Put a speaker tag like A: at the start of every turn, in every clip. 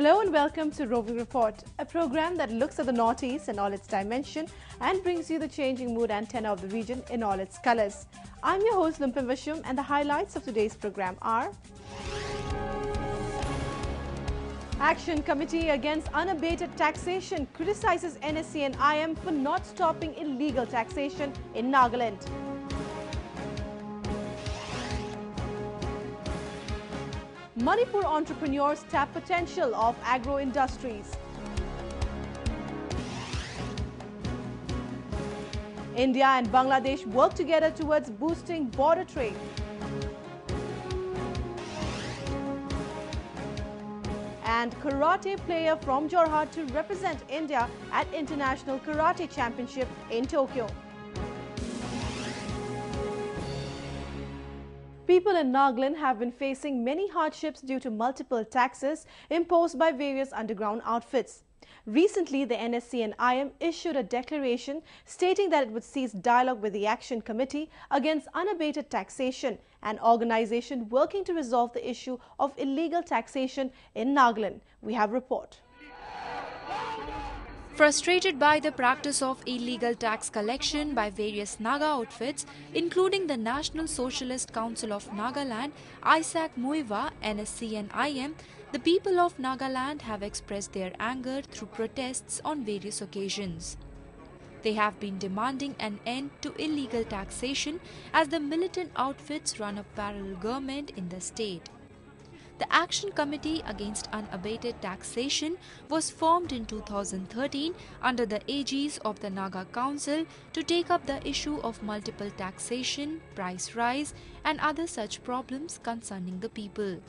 A: Hello and welcome to Roving Report, a program that looks at the Northeast in all its dimension and brings you the changing mood and tenor of the region in all its colors. I'm your host Lumpin Vashum and the highlights of today's program are Action Committee Against Unabated Taxation criticizes NSCN IM for not stopping illegal taxation in Nagaland. Manipur entrepreneurs tap potential of agro industries. India and Bangladesh work together towards boosting border trade. And karate player from Jorhat to represent India at International Karate Championship in Tokyo. People in Nagaland have been facing many hardships due to multiple taxes imposed by various underground outfits. Recently, the NSCN IM issued a declaration stating that it would cease dialogue with the Action Committee against unabated taxation, an organization working to resolve the issue of illegal taxation in Nagaland. We have report.
B: Frustrated by the practice of illegal tax collection by various Naga outfits, including the National Socialist Council of Nagaland, Isak Muivah, NSC and IM, the people of Nagaland have expressed their anger through protests on various occasions. They have been demanding an end to illegal taxation as the militant outfits run a parallel government in the state. The Action Committee Against Unabated Taxation was formed in 2013 under the aegis of the Naga Council to take up the issue of multiple taxation, price rise, and other such problems concerning the people.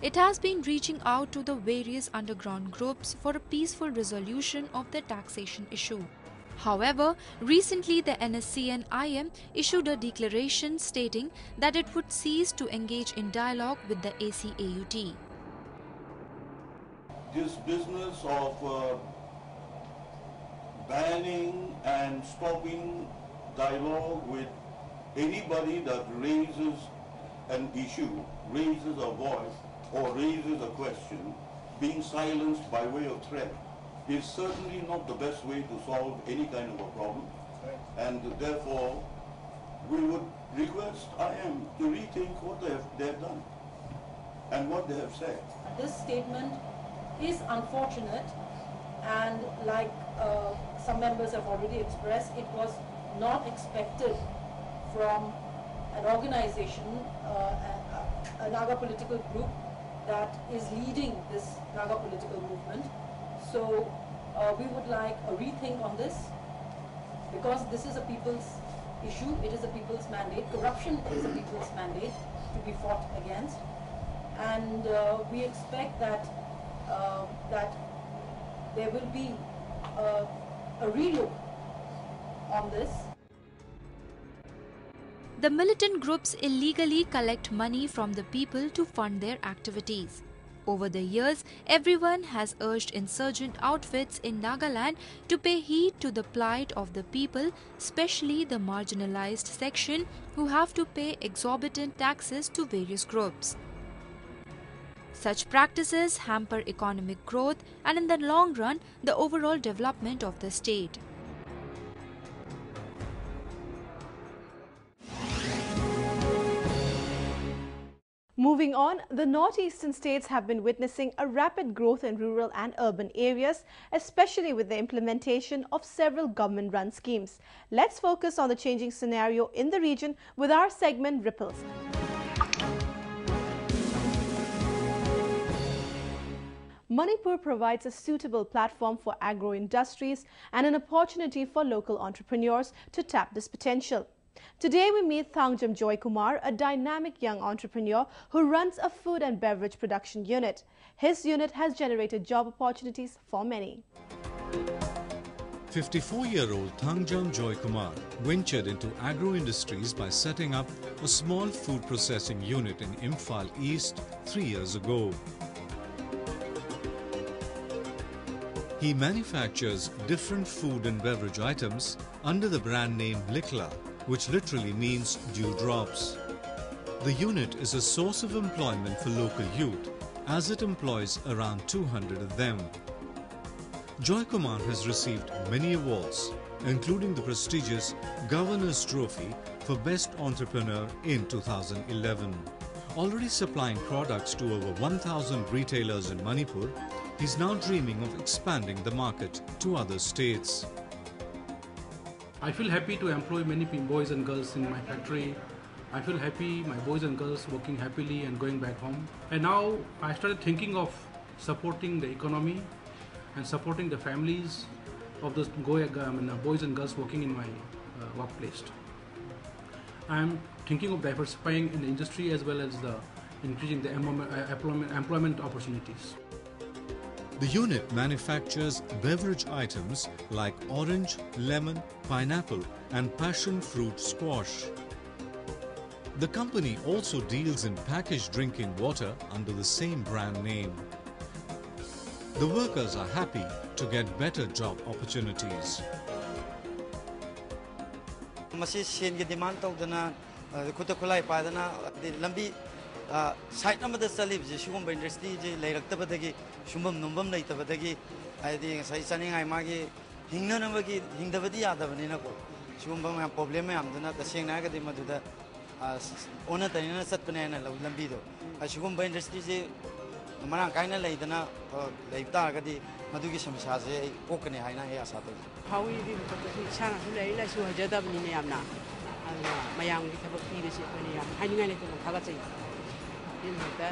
B: It has been reaching out to the various underground groups for a peaceful resolution of the taxation issue. However, recently the NSCN IM issued a declaration stating that it would cease to engage in dialogue with the ACAUT.
C: This business of uh, banning and stopping dialogue with anybody that raises an issue, raises a voice, or raises a question, being silenced by way of threat is certainly not the best way to solve any kind of a problem. And therefore, we would request IM to rethink what they have, they have done and what they have said.
D: This statement is unfortunate and like uh, some members have already expressed, it was not expected from an organization, uh, a, a Naga political group that is leading this Naga political movement. So uh, we would like a rethink on this because this is a people's issue, it is a people's mandate. Corruption is a people's mandate to be fought against. And uh, we expect that, uh, that there will be a, a relook on this
B: the militant groups illegally collect money from the people to fund their activities. Over the years, everyone has urged insurgent outfits in Nagaland to pay heed to the plight of the people, especially the marginalized section who have to pay exorbitant taxes to various groups. Such practices hamper economic growth and in the long run the overall development of the state.
A: Moving on, the northeastern states have been witnessing a rapid growth in rural and urban areas, especially with the implementation of several government-run schemes. Let's focus on the changing scenario in the region with our segment Ripples. Manipur provides a suitable platform for agro-industries and an opportunity for local entrepreneurs to tap this potential. Today we meet Thangjam Joy Kumar, a dynamic young entrepreneur who runs a food and beverage production unit. His unit has generated job opportunities for many.
E: 54-year-old Thangjam Joy Kumar ventured into agro-industries by setting up a small food processing unit in Imphal East three years ago. He manufactures different food and beverage items under the brand name Likla, which literally means dewdrops. The unit is a source of employment for local youth as it employs around 200 of them. Joy Kumar has received many awards, including the prestigious Governor's Trophy for Best Entrepreneur in 2011. Already supplying products to over 1,000 retailers in Manipur, he's now dreaming of expanding the market to other states.
F: I feel happy to employ many boys and girls in my factory. I feel happy, my boys and girls working happily and going back home. And now I started thinking of supporting the economy and supporting the families of those boys and girls working in my uh, workplace. I am thinking of diversifying in the industry as well as the increasing the employment, employment opportunities.
E: The unit manufactures beverage items like orange, lemon, pineapple and passion fruit squash. The company also deals in packaged drinking water under the same brand name. The workers are happy to get better job opportunities.
G: ꯃꯁꯤ ꯁꯦꯟꯒꯤ ꯗꯤꯃꯥꯟ ꯇꯧꯗꯅ ꯈꯨꯠꯇ ꯈꯨꯠꯂꯥꯏ ꯄꯥꯏꯗꯅ ꯂꯝꯕꯤ side ꯑꯃꯗ ꯆꯠꯂꯤꯕꯁꯤ ꯁꯤꯒꯨꯝꯕ ꯏꯟꯗꯁꯇ꯭ꯔꯤꯁꯤ ꯂꯩꯔꯛꯇꯕꯗꯒꯤ ꯁꯨꯝꯕꯝ ꯅꯣꯝꯕꯝ ꯂꯩꯇꯕꯗꯒꯤ ꯍꯥꯏꯗꯤ ꯉꯁꯥꯏ ꯆꯥꯅꯤꯡꯉꯥꯏ ꯃꯥꯒꯤ ꯍꯤꯡꯅꯅꯕꯒꯤ ꯍꯤꯡꯗꯕꯗꯤ ꯌꯥꯗꯕꯅꯤꯅꯀꯣ ꯁꯤꯒꯨꯝꯕ ꯃꯌꯥꯝ ꯄ꯭ꯔꯣꯕ꯭ꯂꯦꯝ ꯃꯌꯥꯝꯗꯨꯅ ꯇꯁꯦꯡꯅ ꯍꯥꯏꯔꯒꯗꯤ ꯃꯗꯨꯗ ꯑꯣꯟꯅ ꯇꯩꯅꯅ ꯆꯠꯄꯅꯦ ꯍꯥꯏꯅ ꯂꯝꯕꯤꯗꯣ ꯑꯁꯤꯒꯨꯝꯕ ꯏꯟꯗꯁꯇ꯭ꯔꯤꯁꯤ ꯃꯔꯥꯡ ꯀꯥꯏꯅ ꯂꯩꯗꯅ ꯂꯩꯕ ꯇꯥꯔꯒꯗꯤ ꯃꯗꯨꯒꯤ ꯁꯃꯁ꯭ꯌꯥꯁꯦ ꯑꯩ ꯀꯣꯛꯀꯅꯤ ꯍꯥꯏꯅ ꯑꯩ ꯑꯁꯥ ꯇꯧꯖꯩ
H: ꯐꯥꯎꯏꯗꯤ ꯃꯊꯛꯇꯁꯨ ꯏꯁꯥꯅꯁꯨ ꯂꯥꯏꯔꯤꯛ ꯂꯥꯏꯁꯨ ꯍꯩꯖꯗꯕꯅꯤꯅ ꯌꯥꯝꯅ ꯑꯗꯨꯅ ꯃꯌꯥꯝꯒꯤ ꯊꯕꯛ ꯄꯤꯕꯁꯤ ꯑꯩꯈꯣꯏꯅ ꯌꯥꯝ ꯍꯥꯏꯅꯤꯡꯉꯥꯏ ꯂꯩꯇꯅ ꯊꯥꯒꯠꯆꯩ ꯁꯤ ꯃꯊꯛꯇ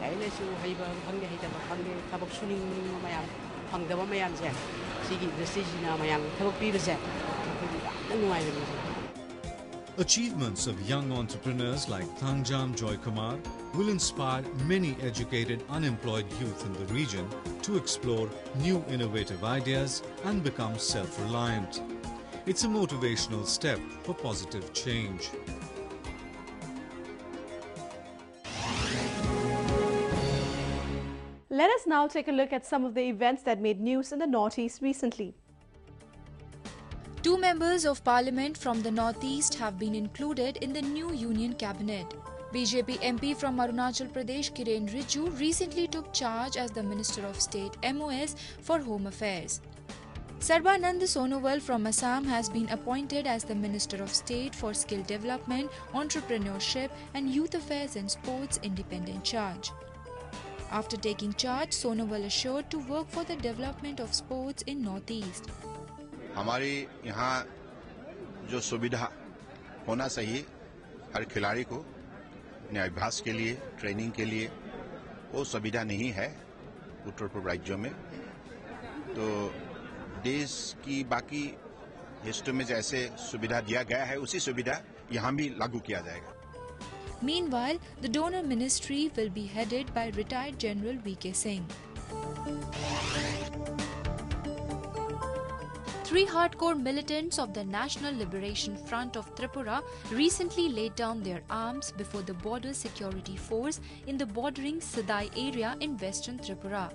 H: ꯂꯥꯏꯔꯤꯛ ꯂꯥꯏꯁꯨ ꯍꯩꯕ ꯈꯪꯗꯦ ꯍꯩꯇꯕ ꯈꯪꯗꯦ ꯊꯕꯛ ꯁꯨꯅꯤꯡꯕ ꯃꯌꯥꯝ ꯐꯪꯗꯕ ꯃꯌꯥꯝꯁꯦ ꯁꯤꯒꯤ ꯏꯟꯗꯁꯇ꯭ꯔꯤꯁꯤꯅ ꯃꯌꯥꯝꯒꯤ ꯊꯕꯛ ꯄꯤꯕꯁꯦ ꯑꯩꯈꯣꯏꯒꯤ ꯌꯥꯝꯅ ꯅꯨꯡꯉꯥꯏꯕꯅꯤ
E: Achievements of young entrepreneurs like Thangjam Joy Kumar will inspire many educated unemployed youth in the region to explore new innovative ideas and become self-reliant. It's a motivational step for positive change.
A: Now take a look at some of the events that made news in the Northeast recently.
B: Two members of parliament from the northeast have been included in the new union cabinet. BJP MP from Arunachal Pradesh Kiren Rijiju recently took charge as the Minister of State MOS for Home Affairs. Sarbanand Sonowal from Assam has been appointed as the Minister of State for Skill Development, Entrepreneurship and Youth Affairs and Sports Independent Charge. After taking charge, Sonowal assured to work for the development of sports in Northeast.
I: हमारी यहाँ जो सुविधा होना चाहिए हर खिलाड़ी को अभ्यास के लिए ट्रेनिंग के लिए वो सुविधा नहीं है उत्तर पूर्व राज्यों में तो देश की बाकी हिस्टों में जैसे सुविधा दिया गया है उसी सुविधा यहाँ भी लागू किया जाएगा
B: Meanwhile, the DoNER ministry will be headed by retired General V.K. Singh. Three hardcore militants of the National Liberation Front of Tripura recently laid down their arms before the Border Security Force in the bordering Sidai area in western Tripura.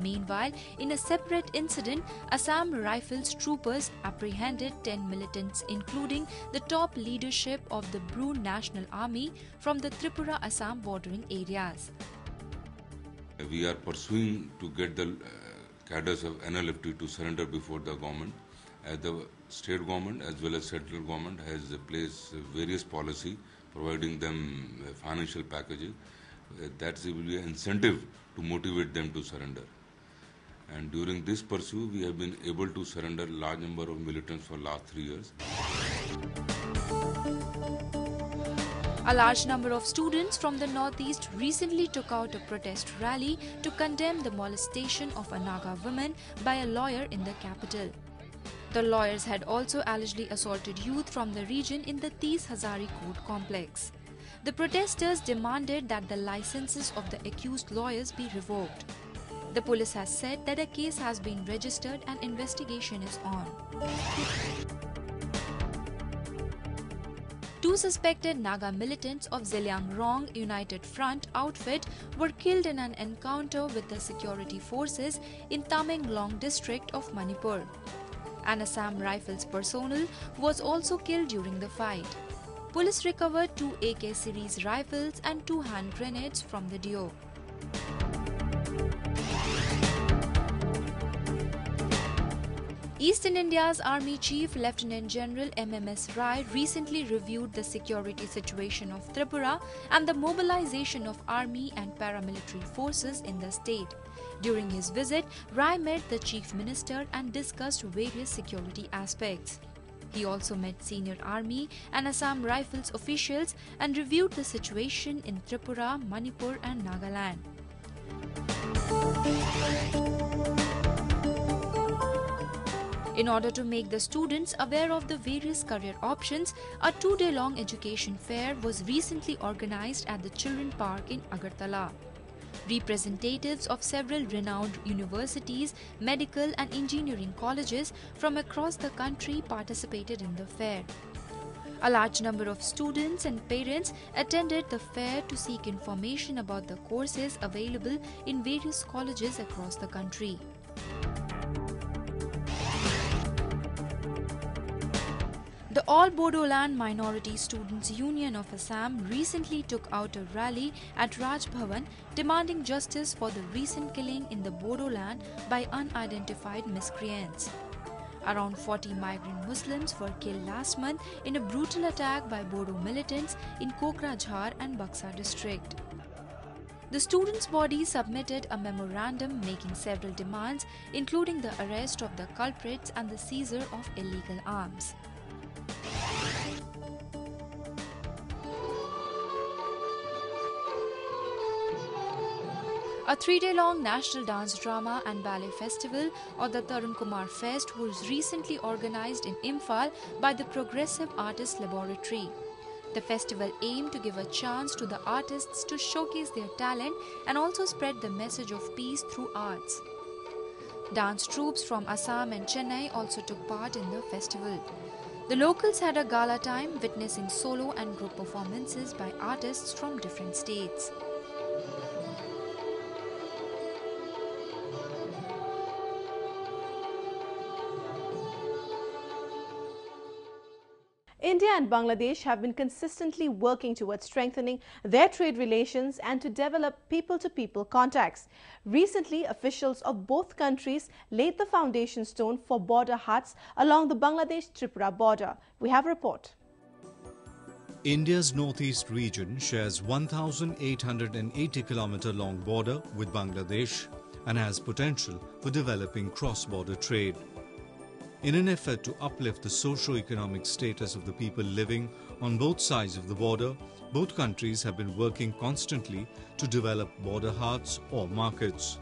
B: Meanwhile, in a separate incident, Assam Rifles troopers apprehended 10 militants, including the top leadership of the Bru National Army from the Tripura Assam bordering areas.
J: We are pursuing to get the uh, cadres of NLFT to surrender before the government as the state government as well as central government has placed various policy providing them financial packages. Uh, that will be an incentive to motivate them to surrender. And during this pursuit, we have been able to surrender large number of militants for last three years.
B: A large number of students from the Northeast recently took out a protest rally to condemn the molestation of a Naga woman by a lawyer in the capital. The lawyers had also allegedly assaulted youth from the region in the Tees Hazari court complex. The protesters demanded that the licenses of the accused lawyers be revoked. The police has said that a case has been registered and investigation is on. Two suspected Naga militants of Zeliangrong United Front outfit were killed in an encounter with the security forces in Tamenglong district of Manipur. An Assam Rifles personnel was also killed during the fight. Police recovered two AK series rifles and two hand grenades from the duo. Eastern India's Army Chief Lieutenant General MMS Rai recently reviewed the security situation of Tripura and the mobilization of army and paramilitary forces in the state. During his visit, Rai met the Chief Minister and discussed various security aspects. He also met senior army and Assam Rifles officials and reviewed the situation in Tripura, Manipur, and Nagaland. In order to make the students aware of the various career options, a two day long education fair was recently organized at the Children Park in Agartala. Representatives of several renowned universities, medical, and engineering colleges from across the country participated in the fair. A large number of students and parents attended the fair to seek information about the courses available in various colleges across the country. All Bodoland Minority Students Union of Assam recently took out a rally at Raj Bhavan demanding justice for the recent killing in the Bodoland by unidentified miscreants. Around 40 migrant Muslims were killed last month in a brutal attack by Bodo militants in Kokrajhar and Baksa district. The students' body submitted a memorandum making several demands, including the arrest of the culprits and the seizure of illegal arms. A three day long national dance drama and ballet festival, or the Tarun Kumar Fest, was recently organized in Imphal by the Progressive Artists Laboratory. The festival aimed to give a chance to the artists to showcase their talent and also spread the message of peace through arts. Dance troupes from Assam and Chennai also took part in the festival. The locals had a gala time witnessing solo and group performances by artists from different states.
A: India and Bangladesh have been consistently working towards strengthening their trade relations and to develop people to people contacts. Recently, officials of both countries laid the foundation stone for border haats along the Bangladesh Tripura border. We have a report.
E: India's northeast region shares 1,880 kilometer long border with Bangladesh and has potential for developing cross-border trade. In an effort to uplift the socio-economic status of the people living on both sides of the border, both countries have been working constantly to develop border haats or markets.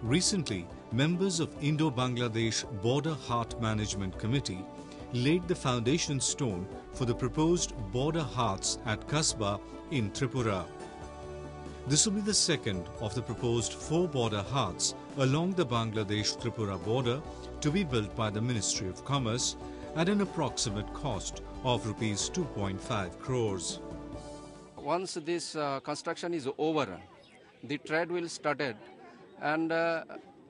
E: Recently, members of Indo-Bangladesh Border Haat Management Committee laid the foundation stone for the proposed border haats at Kasba in Tripura. This will be the second of the proposed four border haats along the Bangladesh-Tripura border to be built by the Ministry of Commerce at an approximate cost of rupees 2.5 crores.
K: Once this uh, construction is over, the trade will started and uh,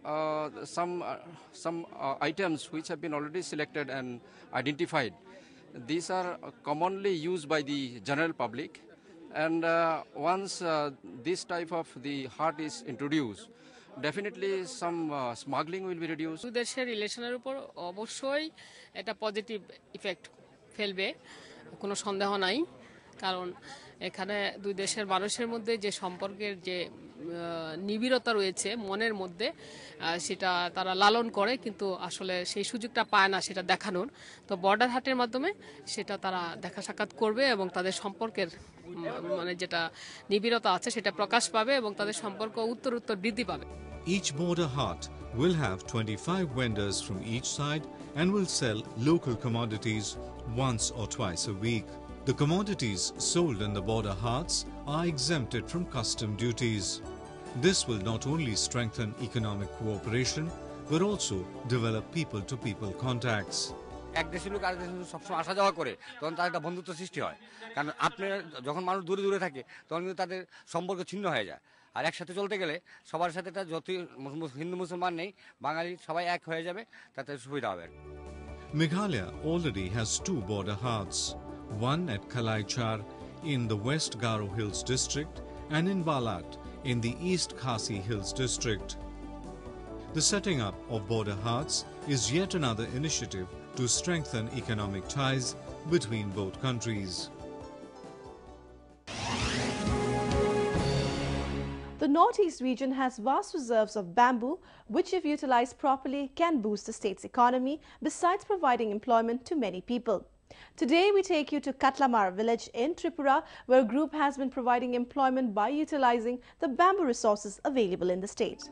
K: uh, some uh, some uh, items which have been already selected and identified. These are commonly used by the general public and uh, once this type of the haat is introduced, definitely some smuggling will be reduce.
L: দু দেশের রিলেশনের উপর অবশ্যই এটা positive effect ফেলবে, কোনো সন্দেহ নাই কারণ এখানে দুই দেশের মানুষের মধ্যে যে সম্পর্কের যে নিবিড়তা রয়েছে মনের মধ্যে সেটা তারা লালন করে, কিন্তু আসলে সেই সুযোগটা পায় না সেটা দেখানোর তো বর্ডার হাটের মাধ্যমে সেটা তারা দেখা সাক্ষাৎ করবে এবং তাদের সম্পর্কের মানে যেটা নিবিড়তা আছে সেটা প্রকাশ পাবে এবং তাদের সম্পর্ক উত্তর উত্তর বৃদ্ধি পাবে
E: Each border hut will have 25 vendors from each side and will sell local commodities once or twice a week. The commodities sold in the border huts are exempted from custom duties. This will not only strengthen economic cooperation, but also develop people-to-people contacts.
M: এক দেশের লোক আরেক দেশের সবসময় আসা যাওয়া করে তখন তার একটা বন্ধুত্ব সৃষ্টি হয় কারণ আপনার যখন মানুষ দূরে দূরে থাকে তখন কিন্তু তাদের সম্পর্ক ছিন্ন হয়ে যায় আর একসাথে চলতে গেলে সবার সাথে তার যত হিন্দু মুসলমান নেই বাঙালি সবাই এক হয়ে যাবে তাতে সুবিধা হবে
E: Meghalaya already has two border haats, one at Kalaichar in the West Garo Hills district and in Balat in the East Khasi Hills district. The setting up of border haats is yet another initiative to strengthen economic ties between both countries.
A: The northeast region has vast reserves of bamboo, which if utilized properly can boost the state's economy besides providing employment to many people. Today we take you to Katlamara village in Tripura where a group has been providing employment by utilizing the bamboo resources available in the state.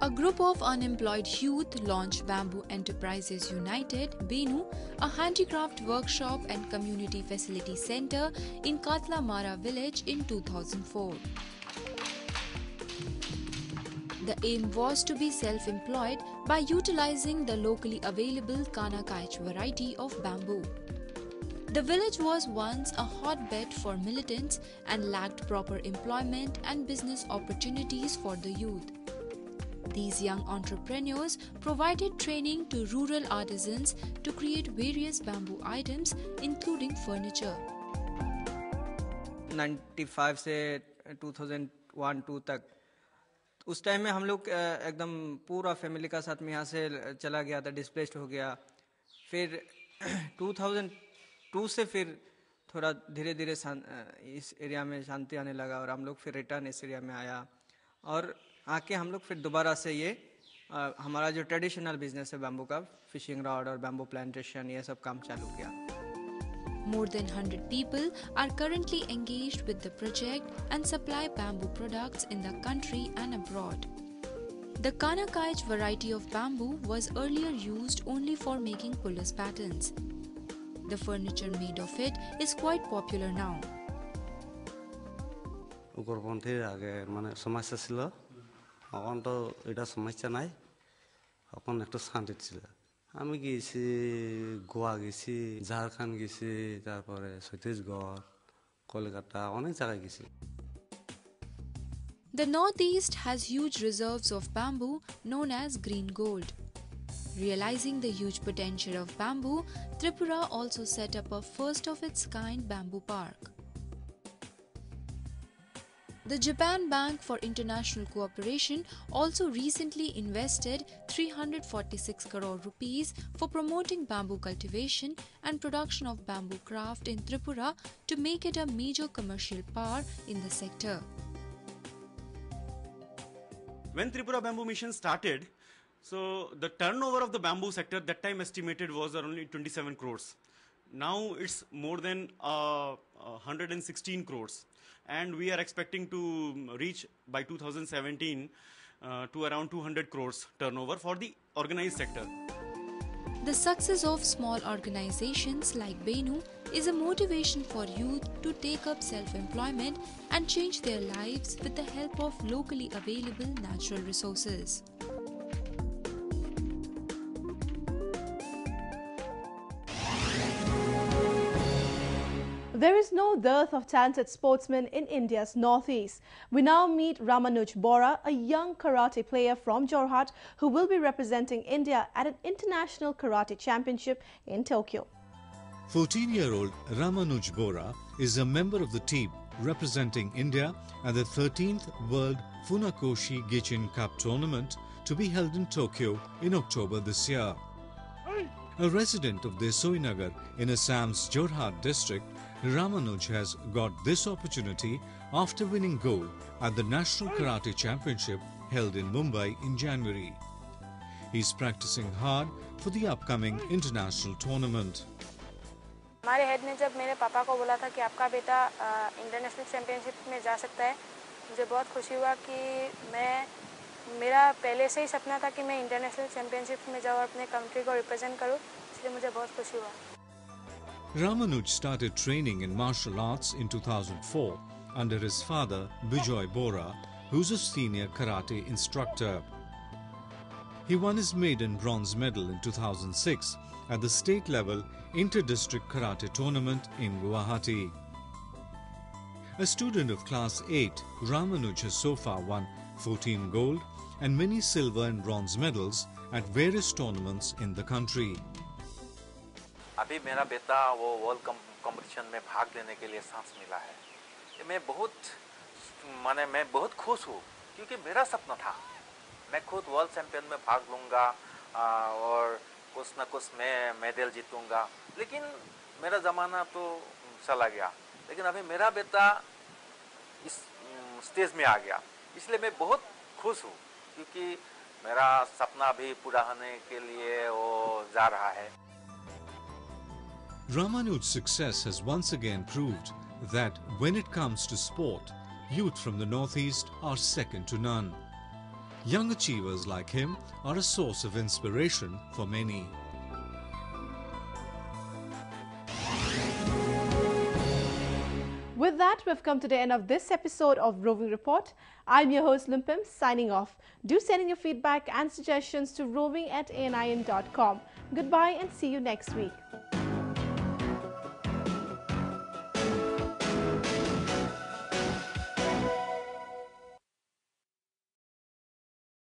B: A group of unemployed youth launched Bamboo Enterprises United, Benu, a handicraft workshop and community facility center in Katlamara village in 2004. The aim was to be self-employed by utilizing the locally available Kana Kaich variety of bamboo. The village was once a hotbed for militants and lacked proper employment and business opportunities for the youth. These young entrepreneurs provided training to rural artisans to create various bamboo items including furniture.
N: 95 से 2001-2 तक उस time में हम लोग एकदम पूरा family का साथ में यहाँ से चला गया था डिस्प्लेस्ड हो गया। फिर 2002 से फिर थोड़ा धीरे धीरे इस एरिया में शांति आने लगा और हम लोग फिर रिटर्न इस एरिया में आया। और आके हम लोग फिर दोबारा से ये अ, हमारा जो ट्रेडिशनल बिज़नेस है बैम्बू का फिशिंग रॉड और बैम्बू प्लांटेशन ये सब काम चालू किया।
B: More than 100 people are currently engaged with the project and supply bamboo products in the country and abroad. The Kanakaich variety of bamboo was earlier used only for making pullus patterns. The furniture made of it is quite popular now.
O: উগ্রপন্থীর আগে মানে সমস্যা ছিল এখন তো এটা সমস্যা নাই এখন একটু শান্তি ছিল আমি গিয়েছি গোয়া গেছি ঝাড়খণ্ড গেছি তারপরে ছত্তিশগড় কলকাতা অনেক জায়গায় গেছি
B: The Northeast has huge reserves of bamboo known as green gold. Realizing the huge potential of bamboo, Tripura also set up a first of its kind bamboo park. The Japan Bank for International Cooperation also recently invested 346 crore rupees for promoting bamboo cultivation and production of bamboo craft in Tripura to make it a major commercial power in the sector.
P: when Tripura Bamboo Mission started, so the turnover of the bamboo sector that time estimated was only 27 crores. Now it's more than uh, uh, 116 crores, and we are expecting to reach by 2017 uh, to around 200 crores turnover for the organized sector.
B: The success of small organizations like Benu is a motivation for youth to take up self employment and change their lives with the help of locally available natural resources.
A: There is no dearth of talented sportsmen in India's northeast. We now meet Ramanuj Bora, a young karate player from Jorhat who will be representing India at an international karate championship in Tokyo.
E: 14 year old Ramanuj Bora is a member of the team representing India at the 13th World Funakoshi Gichin Cup tournament to be held in Tokyo in October this year. A resident of Desoinagar in Assam's Jorhat district, Ramanuj has got this opportunity after winning gold at the National Karate Championship held in Mumbai in January. He's practicing hard for the upcoming international tournament.
Q: हमारे head ने जब मेरे पापा को बोला था कि आपका बेटा इंटरनेशनल चैम्पियनशिप में जा सकता है मुझे बहुत खुशी हुआ कि मैं मेरा पहले से ही सपना था कि मैं इंटरनेशनल चैम्पियनशिप में जाऊँ और अपने कंट्री को रिप्रेजेंट करूँ इसलिए मुझे बहुत खुशी हुआ
E: Ramanuj started training in martial arts in 2004 under his father Bijoy Bora, who's a senior karate instructor. He won his maiden bronze medal in 2006 at the state level inter-district karate tournament in Guwahati. A student of class 8, Ramanuj has so far won 14 gold and many silver and bronze medals at various tournaments in the country.
R: अभी मेरा बेटा वो world competition में भाग लेने के लिए सांस मिला है। मैं बहुत, माने मैं बहुत खुश हूँ, क्योंकि मेरा सपना था। मैं खुद वर्ल्ड चैम्पियन में भाग लूँगा और कुछ ना कुछ मैं मेडल जीतूँगा। लेकिन मेरा ज़माना तो चला गया। लेकिन अभी मेरा बेटा इस स्टेज में आ गया। इसलिए मैं बहुत खुश हूँ, क्योंकि मेरा सपना भी पूरा होने के लिए वो जा रहा है।
E: Ramanuj's success has once again proved that when it comes to sport, youth from the Northeast are second to none. Young achievers like him are a source of inspiration for many.
A: With that, we've come to the end of this episode of Roving Report. I'm your host Limpim, signing off. Do send in your feedback and suggestions to roving at anin.com. Goodbye and see you next week.